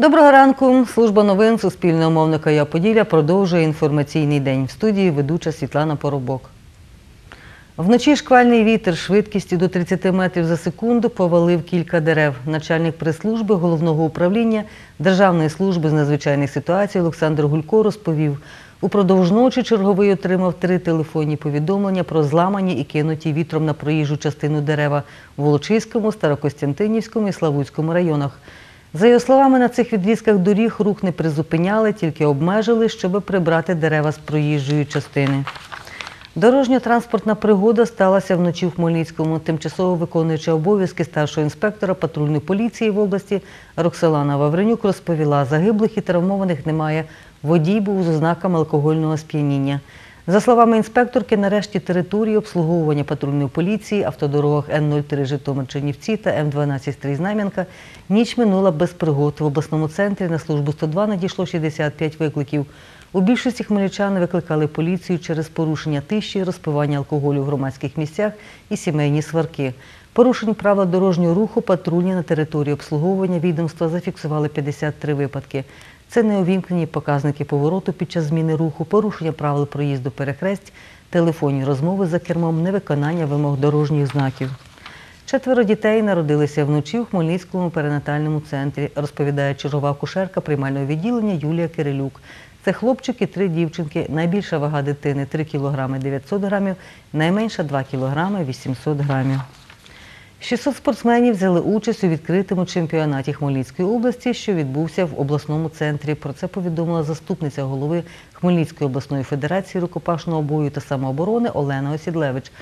Доброго ранку. Служба новин Суспільного мовника Я Поділля продовжує інформаційний день. В студії ведуча Світлана Поробок. Вночі шквальний вітер швидкістю до 30 метрів за секунду повалив кілька дерев. Начальник прес-служби головного управління Державної служби з надзвичайних ситуацій Олександр Гулько розповів, упродовж ночі черговий отримав три телефонні повідомлення про зламані і кинуті вітром на проїжджу частину дерева в Волочиському, Старокостянтинівському і Славутському районах. За його словами, на цих відрізках доріг рух не призупиняли, тільки обмежили, щоб прибрати дерева з проїжджої частини. Дорожньо-транспортна пригода сталася вночі в Хмельницькому. Тимчасово виконуюча обов'язки старшого інспектора патрульної поліції в області Роксолана Вавренюк розповіла, загиблих і травмованих немає. Водій був з ознаками алкогольного сп'яніння. За словами інспекторки, нарешті території обслуговування патрульної поліції, автодорогах Н-03 Житомир-Чернівці та М-12 Стрій-Знам'янка ніч минула без пригод. В обласному центрі на службу 102 надійшло 65 викликів. У більшості хмельничани викликали поліцію через порушення тиші, розпивання алкоголю в громадських місцях і сімейні сварки. Порушень правил дорожнього руху патрульні на території обслуговування відомства зафіксували 53 випадки. Це неувімкнені показники повороту під час зміни руху, порушення правил проїзду перехресть, телефонні розмови за кермом, невиконання вимог дорожніх знаків. Четверо дітей народилися вночі у Хмельницькому перинатальному центрі, розповідає чергова акушерка приймального відділення Юлія Кирилюк. Це хлопчик і три дівчинки. Найбільша вага дитини 3 кг 900 грамів, найменша 2 кг 800 грамів. 600 спортсменів взяли участь у відкритому чемпіонаті Хмельницької області, що відбувся в обласному центрі. Про це повідомила заступниця голови Хмельницької обласної федерації рукопашного бою та самооборони Олена Осідлевич.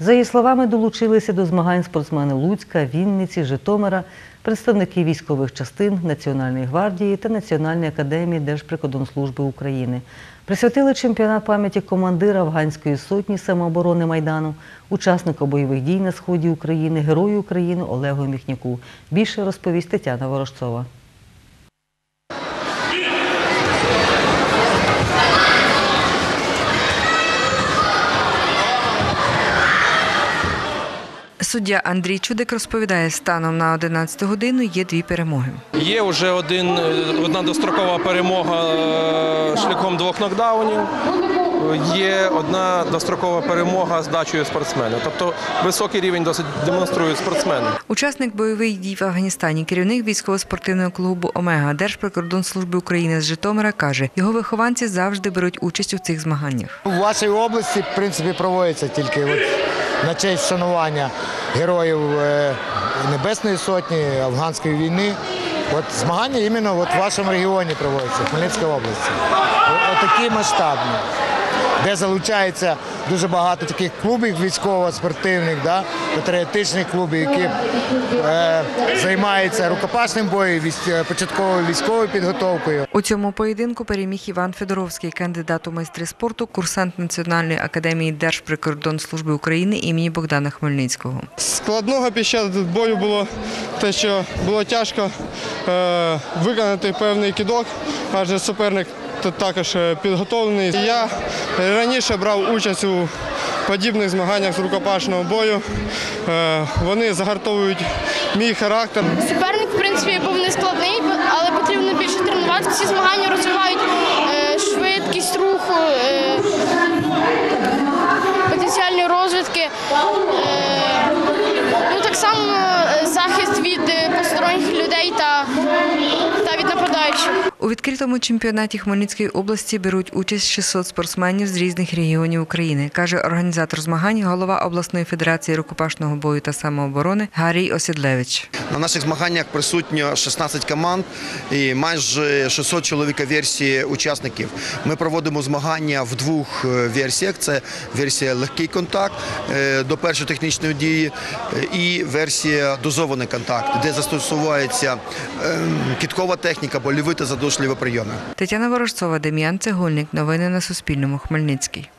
За її словами, долучилися до змагань спортсмени Луцька, Вінниці, Житомира, представники військових частин Національної гвардії та Національної академії Держприкордонслужби України. Присвятили чемпіонат пам'яті командира Афганської сотні самооборони Майдану, учасника бойових дій на сході України, герою України Олегу Міхняку. Більше розповість Тетяна Ворожцова. Суддя Андрій Чудик розповідає, станом на 11 годину є дві перемоги. Є вже один, е, одна дострокова перемога е, шляхом двох нокдаунів. Є одна дострокова перемога з дачею спортсмена. Тобто високий рівень досить демонструють спортсмени. Учасник бойових дій в Афганістані, керівник військово-спортивного клубу Омега Держприкордонслужби України з Житомира каже, його вихованці завжди беруть участь у цих змаганнях. У вашій області, в принципі, проводиться тільки на честь вшанування героїв е, Небесної Сотні, афганської війни. От змагання іменно от в вашому регіоні проводяться, в Хмельницькій області. Отакі масштабні, де залучається дуже багато таких клубів військово-спортивних, да, патріотичних клубів, які е, займаються рукопашним боєм, початковою військовою підготовкою. У цьому поєдинку переміг Іван Федоровський, кандидат у майстри спорту, курсант Національної академії Держприкордонслужби України імені Богдана Хмельницького. Складного під час бою було те, що було тяжко е, виконати певний кидок, адже суперник також е, підготовлений. Я раніше брав участь у подібних змаганнях з рукопашного бою. Е, вони загартовують мій характер. Суперник, в принципі, був не складний, але потрібно більше тренуватися. Всі змагання розвивають е, швидкість руху, потенціальні розвитки. Ну, так само захист від посторонніх людей та, та від нападаючих. У відкритому чемпіонаті Хмельницької області беруть участь 600 спортсменів з різних регіонів України, каже організатор змагань, голова обласної федерації рукопашного бою та самооборони Гарій Осідлевич. На наших змаганнях присутньо 16 команд і майже 600 чоловіка версії учасників. Ми проводимо змагання в двох е, версіях: це версія легкий контакт е, до першої технічної дії е, і версія дозований контакт, де застосовується ем, кіткова техніка, больові та задушливі прийоми. Тетяна Ворожцова, Дем'ян Цегольник. Новини на Суспільному. Хмельницький.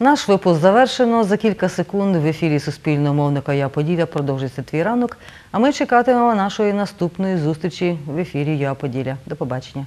Наш випуск завершено. За кілька секунд в ефірі Суспільного мовника Я Поділля продовжиться твій ранок. А ми чекатимемо нашої наступної зустрічі в ефірі Я Поділля. До побачення.